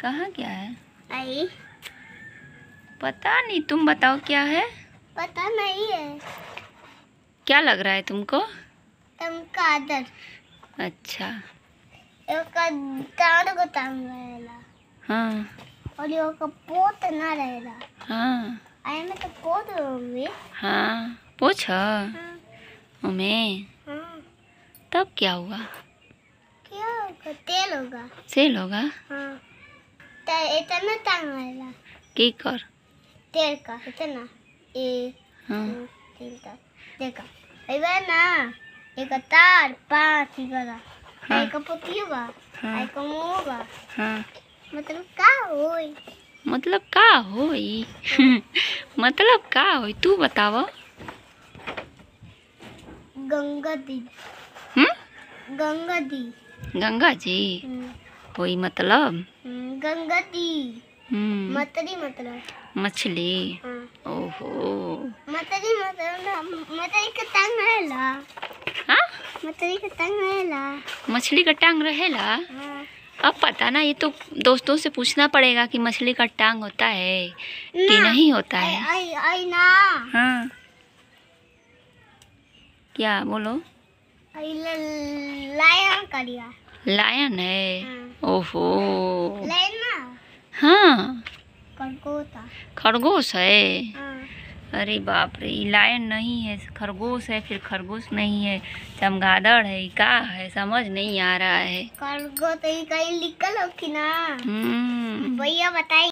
कहाँ क्या है? आई। पता नहीं तुम बताओ क्या है? पता नहीं है। क्या लग रहा है तुमको? तुमका आदर। अच्छा। हाँ। और ये का पोत ना रहेला हाँ। आई में तो पोत होगी। हाँ। पूछ? हाँ। हमें हाँ। तब क्या हुआ? क्या होगा? तेल होगा। सेल होगा? हाँ। तो इतना टांग रहेला की कर तेल का इतना ए हाँ तीन तार देखा अबे ना एक तार पाँच गला हाँ। एक पोती होगा हाँ एक मुँह होगा हाँ मतलब का होई मतलब का होई मतलब का होई तू बताव गंगा दी हम्म गंगा दी गंगा जी होई मतलब हम्म, गंगा दी हम्म। मतरी मतलब मछली। हाँ। ओहो। मतरी मतलब मतरी का टांग रहेला। हाँ? मतरी का टांग रहेला। मछली का टांग रहेला? हाँ। अब पता ना ये तो दोस्तों से पूछना पड़ेगा कि मछली का टांग होता है कि नहीं होता है। आई आई ना। हाँ। क्या? बोलो। आई ल- लाया करिया। लायन है। हाँ। ओहो लायन ना हाँ करकोता खरगोश है। हाँ। अरे बाप रे लायन नहीं है खरगोश है फिर खरगोश नहीं है चमगादड़ है का है समझ नहीं आ रहा है। खरगोश तो कहीं लिखल हो ना। हम्म। भैया बताई